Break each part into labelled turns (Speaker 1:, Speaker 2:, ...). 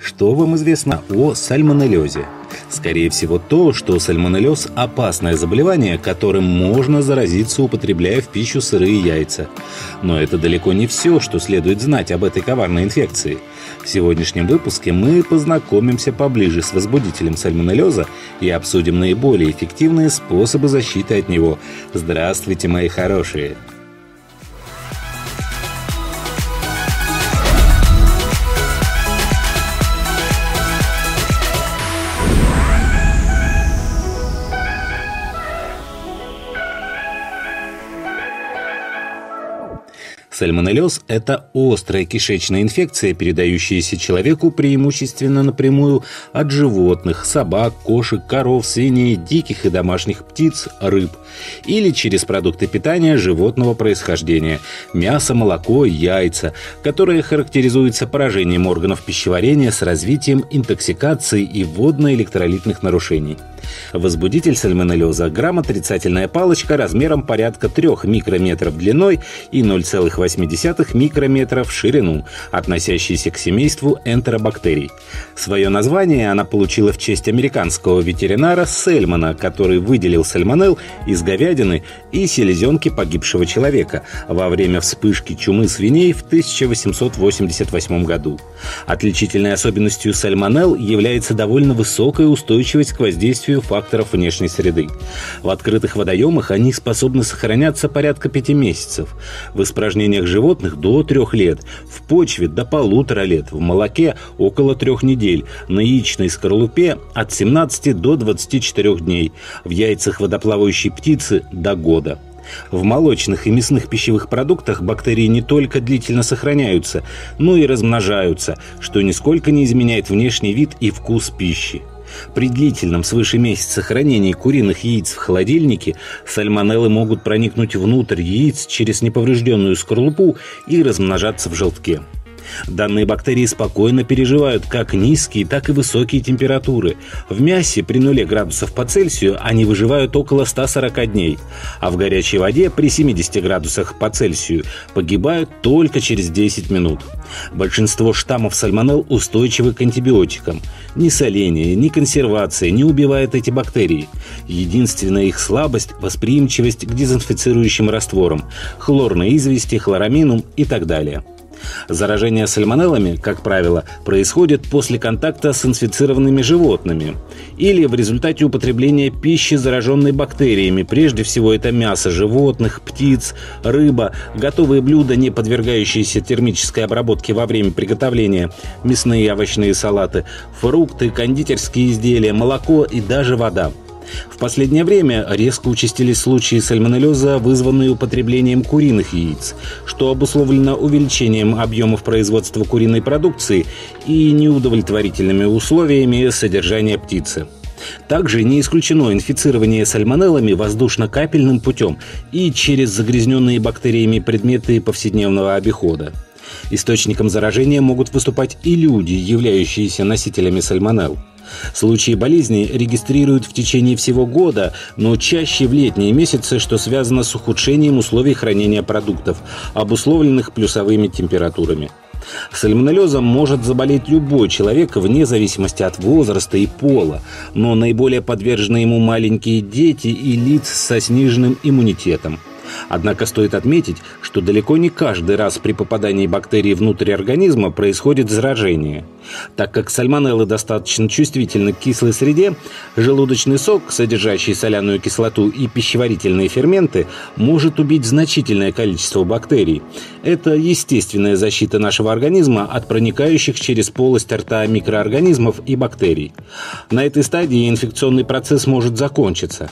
Speaker 1: Что вам известно о сальмонеллезе? Скорее всего то, что сальмонеллез – опасное заболевание, которым можно заразиться, употребляя в пищу сырые яйца. Но это далеко не все, что следует знать об этой коварной инфекции. В сегодняшнем выпуске мы познакомимся поближе с возбудителем сальмонеллеза и обсудим наиболее эффективные способы защиты от него. Здравствуйте, мои хорошие! Сальмонеллез – это острая кишечная инфекция, передающаяся человеку преимущественно напрямую от животных – собак, кошек, коров, свиней, диких и домашних птиц, рыб – или через продукты питания животного происхождения – мясо, молоко, яйца, которое характеризуется поражением органов пищеварения с развитием интоксикации и водно-электролитных нарушений – Возбудитель сальмонеллеза – грамм-отрицательная палочка размером порядка 3 микрометров длиной и 0,8 микрометров в ширину, относящийся к семейству энтеробактерий. Свое название она получила в честь американского ветеринара Сельмана, который выделил сальмонелл из говядины и селезенки погибшего человека во время вспышки чумы свиней в 1888 году. Отличительной особенностью сальмонелл является довольно высокая устойчивость к воздействию воздействию факторов внешней среды. В открытых водоемах они способны сохраняться порядка пяти месяцев, в испражнениях животных до трех лет, в почве до полутора лет, в молоке около трех недель, на яичной скорлупе от 17 до 24 дней, в яйцах водоплавающей птицы до года. В молочных и мясных пищевых продуктах бактерии не только длительно сохраняются, но и размножаются, что нисколько не изменяет внешний вид и вкус пищи. При длительном свыше месяца хранении куриных яиц в холодильнике сальмонеллы могут проникнуть внутрь яиц через неповрежденную скорлупу и размножаться в желтке. Данные бактерии спокойно переживают как низкие, так и высокие температуры. В мясе при нуле градусов по Цельсию они выживают около 140 дней, а в горячей воде при 70 градусах по Цельсию погибают только через 10 минут. Большинство штаммов сальмонелл устойчивы к антибиотикам. Ни соление, ни консервация не убивает эти бактерии. Единственная их слабость – восприимчивость к дезинфицирующим растворам – хлорной извести, хлорамину и так далее. Заражение сальмонеллами, как правило, происходит после контакта с инфицированными животными или в результате употребления пищи, зараженной бактериями. Прежде всего это мясо животных, птиц, рыба, готовые блюда, не подвергающиеся термической обработке во время приготовления, мясные и овощные салаты, фрукты, кондитерские изделия, молоко и даже вода – в последнее время резко участились случаи сальмонеллеза, вызванные употреблением куриных яиц, что обусловлено увеличением объемов производства куриной продукции и неудовлетворительными условиями содержания птицы. Также не исключено инфицирование сальмонеллами воздушно-капельным путем и через загрязненные бактериями предметы повседневного обихода. Источником заражения могут выступать и люди, являющиеся носителями сальмонелл. Случаи болезни регистрируют в течение всего года, но чаще в летние месяцы, что связано с ухудшением условий хранения продуктов, обусловленных плюсовыми температурами. Сальмонеллезом может заболеть любой человек вне зависимости от возраста и пола, но наиболее подвержены ему маленькие дети и лиц со сниженным иммунитетом. Однако стоит отметить, что далеко не каждый раз при попадании бактерий внутрь организма происходит заражение. Так как сальмонеллы достаточно чувствительны к кислой среде, желудочный сок, содержащий соляную кислоту и пищеварительные ферменты, может убить значительное количество бактерий. Это естественная защита нашего организма от проникающих через полость рта микроорганизмов и бактерий. На этой стадии инфекционный процесс может закончиться.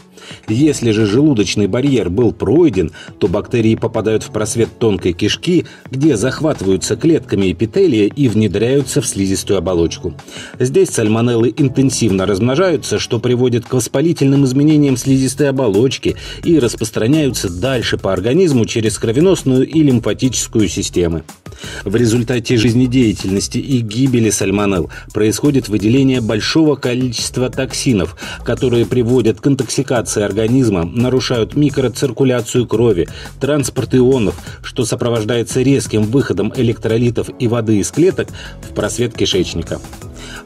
Speaker 1: Если же желудочный барьер был пройден, то бактерии попадают в просвет тонкой кишки, где захватываются клетками эпителия и внедряются в слизистую оболочку. Здесь сальмонеллы интенсивно размножаются, что приводит к воспалительным изменениям слизистой оболочки и распространяются дальше по организму через кровеносную и лимфатическую системы. В результате жизнедеятельности и гибели сальмонелл происходит выделение большого количества токсинов, которые приводят к интоксикации организма, нарушают микроциркуляцию крови, транспорт ионов, что сопровождается резким выходом электролитов и воды из клеток в просвет кишечника.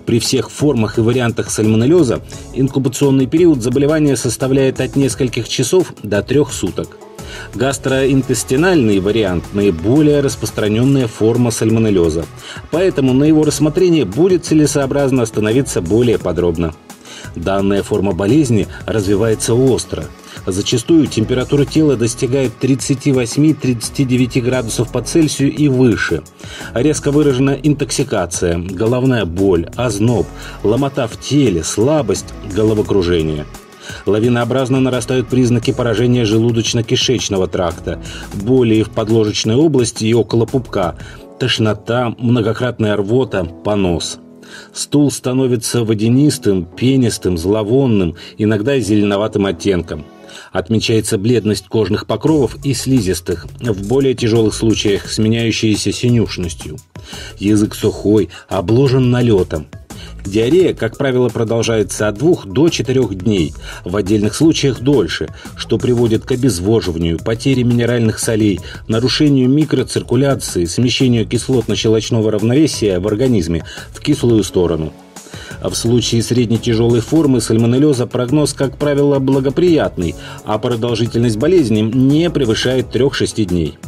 Speaker 1: При всех формах и вариантах сальмонеллеза инкубационный период заболевания составляет от нескольких часов до трех суток. Гастроинтестинальный вариант – наиболее распространенная форма сальмонеллеза, поэтому на его рассмотрение будет целесообразно остановиться более подробно. Данная форма болезни развивается остро – Зачастую температура тела достигает 38-39 градусов по Цельсию и выше. Резко выражена интоксикация, головная боль, озноб, ломота в теле, слабость, головокружение. Лавинообразно нарастают признаки поражения желудочно-кишечного тракта, боли в подложечной области и около пупка, тошнота, многократная рвота, понос. Стул становится водянистым, пенистым, зловонным, иногда зеленоватым оттенком – Отмечается бледность кожных покровов и слизистых, в более тяжелых случаях сменяющиеся синюшностью. Язык сухой, обложен налетом. Диарея, как правило, продолжается от двух до четырех дней, в отдельных случаях дольше, что приводит к обезвоживанию, потере минеральных солей, нарушению микроциркуляции, смещению кислотно-щелочного равновесия в организме в кислую сторону – а в случае средне-тяжелой формы сальмонеллеза прогноз, как правило, благоприятный, а продолжительность болезни не превышает 3-6 дней.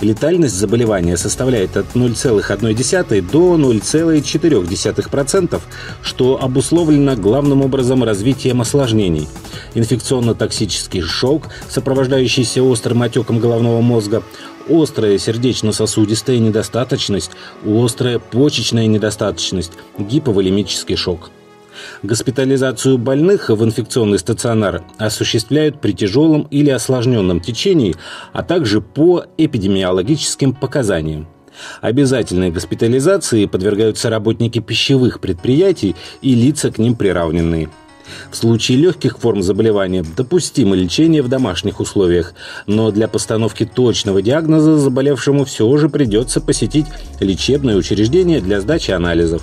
Speaker 1: Летальность заболевания составляет от 0,1 до 0,4%, что обусловлено главным образом развитием осложнений. Инфекционно-токсический шок, сопровождающийся острым отеком головного мозга, острая сердечно-сосудистая недостаточность, острая почечная недостаточность, гиповолемический шок. Госпитализацию больных в инфекционный стационар осуществляют при тяжелом или осложненном течении, а также по эпидемиологическим показаниям. Обязательной госпитализации подвергаются работники пищевых предприятий и лица к ним приравненные – в случае легких форм заболевания допустимо лечение в домашних условиях, но для постановки точного диагноза заболевшему все же придется посетить лечебное учреждение для сдачи анализов.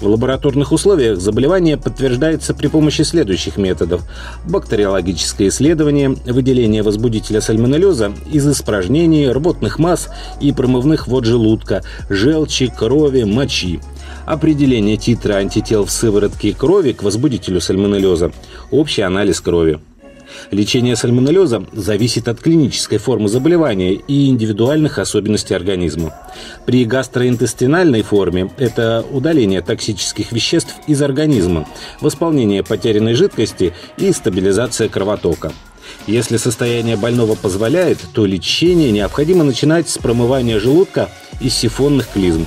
Speaker 1: В лабораторных условиях заболевание подтверждается при помощи следующих методов. Бактериологическое исследование, выделение возбудителя сальмонеллеза из испражнений, рвотных масс и промывных вод желудка, желчи, крови, мочи определение титра антител в сыворотке крови к возбудителю сальмонеллеза, общий анализ крови. Лечение сальмонеллеза зависит от клинической формы заболевания и индивидуальных особенностей организма. При гастроинтестинальной форме это удаление токсических веществ из организма, восполнение потерянной жидкости и стабилизация кровотока. Если состояние больного позволяет, то лечение необходимо начинать с промывания желудка из сифонных клизм.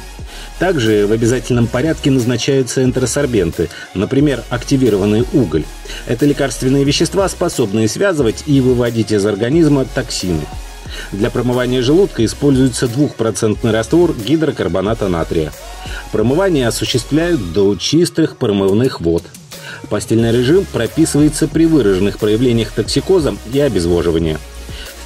Speaker 1: Также в обязательном порядке назначаются энтеросорбенты, например, активированный уголь. Это лекарственные вещества, способные связывать и выводить из организма токсины. Для промывания желудка используется двухпроцентный раствор гидрокарбоната натрия. Промывание осуществляют до чистых промывных вод. Постельный режим прописывается при выраженных проявлениях токсикоза и обезвоживания –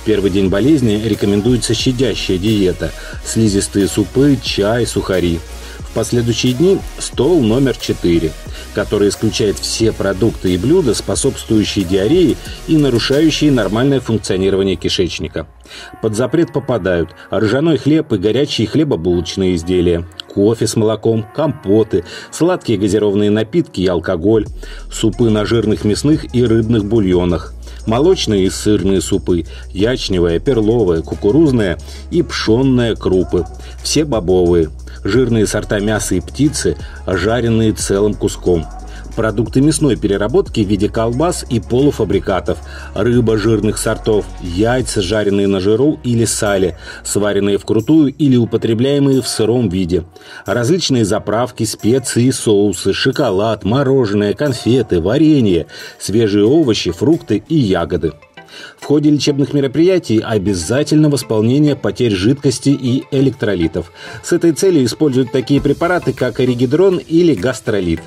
Speaker 1: первый день болезни рекомендуется щадящая диета – слизистые супы, чай, сухари. В последующие дни – стол номер 4, который исключает все продукты и блюда, способствующие диарее и нарушающие нормальное функционирование кишечника. Под запрет попадают ржаной хлеб и горячие хлебобулочные изделия, кофе с молоком, компоты, сладкие газированные напитки и алкоголь, супы на жирных мясных и рыбных бульонах, молочные и сырные супы, ячневая, перловая, кукурузная и пшенная крупы, все бобовые, жирные сорта мяса и птицы, жареные целым куском – продукты мясной переработки в виде колбас и полуфабрикатов, рыба жирных сортов, яйца, жареные на жиру или сале, сваренные вкрутую или употребляемые в сыром виде, различные заправки, специи соусы, шоколад, мороженое, конфеты, варенье, свежие овощи, фрукты и ягоды. В ходе лечебных мероприятий обязательно восполнение потерь жидкости и электролитов. С этой целью используют такие препараты, как оригидрон или гастролит.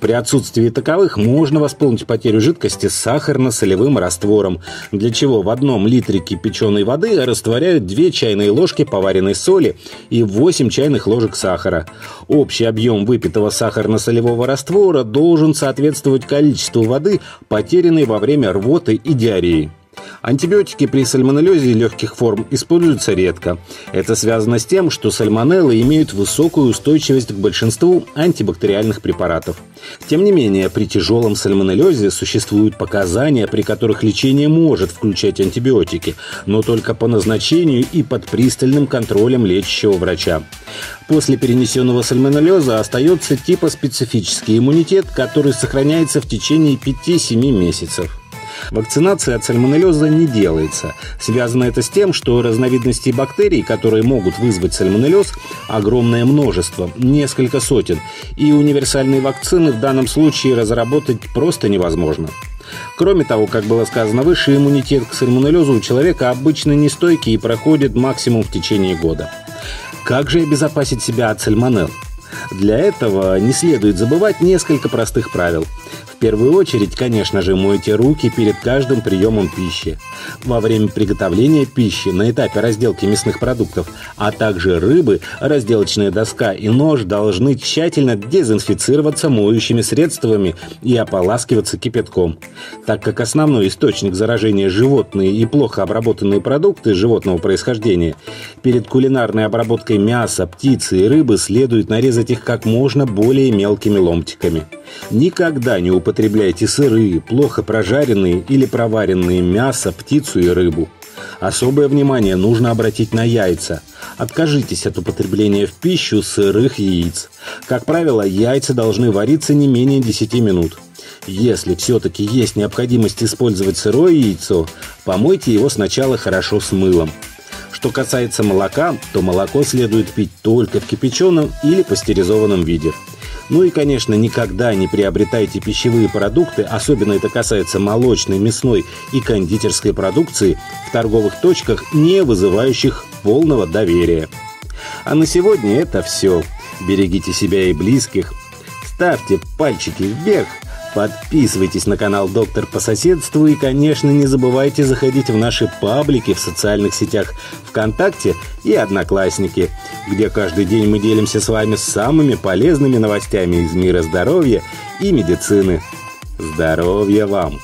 Speaker 1: При отсутствии таковых можно восполнить потерю жидкости сахарно-солевым раствором, для чего в одном литре кипяченой воды растворяют 2 чайные ложки поваренной соли и 8 чайных ложек сахара. Общий объем выпитого сахарно-солевого раствора должен соответствовать количеству воды, потерянной во время рвоты и диареи. Антибиотики при сальмонеллезе легких форм используются редко. Это связано с тем, что сальмонеллы имеют высокую устойчивость к большинству антибактериальных препаратов. Тем не менее, при тяжелом сальмонеллезе существуют показания, при которых лечение может включать антибиотики, но только по назначению и под пристальным контролем лечащего врача. После перенесенного сальмонеллеза остается типоспецифический иммунитет, который сохраняется в течение 5-7 месяцев. Вакцинация от сальмонеллеза не делается. Связано это с тем, что разновидностей бактерий, которые могут вызвать сальмонеллез, огромное множество, несколько сотен, и универсальные вакцины в данном случае разработать просто невозможно. Кроме того, как было сказано выше, иммунитет к сальмонеллезу у человека обычно нестойкий и проходит максимум в течение года. Как же обезопасить себя от сальмонелл? Для этого не следует забывать несколько простых правил первую очередь, конечно же, мойте руки перед каждым приемом пищи. Во время приготовления пищи на этапе разделки мясных продуктов, а также рыбы, разделочная доска и нож должны тщательно дезинфицироваться моющими средствами и ополаскиваться кипятком. Так как основной источник заражения животные и плохо обработанные продукты животного происхождения, перед кулинарной обработкой мяса, птицы и рыбы следует нарезать их как можно более мелкими ломтиками. Никогда не употребляйте сырые, плохо прожаренные или проваренные мясо, птицу и рыбу. Особое внимание нужно обратить на яйца. Откажитесь от употребления в пищу сырых яиц. Как правило, яйца должны вариться не менее 10 минут. Если все-таки есть необходимость использовать сырое яйцо, помойте его сначала хорошо с мылом. Что касается молока, то молоко следует пить только в кипяченом или пастеризованном виде. Ну и, конечно, никогда не приобретайте пищевые продукты, особенно это касается молочной, мясной и кондитерской продукции, в торговых точках, не вызывающих полного доверия. А на сегодня это все. Берегите себя и близких. Ставьте пальчики вверх – Подписывайтесь на канал Доктор по соседству и, конечно, не забывайте заходить в наши паблики в социальных сетях ВКонтакте и Одноклассники, где каждый день мы делимся с вами самыми полезными новостями из мира здоровья и медицины. Здоровья вам!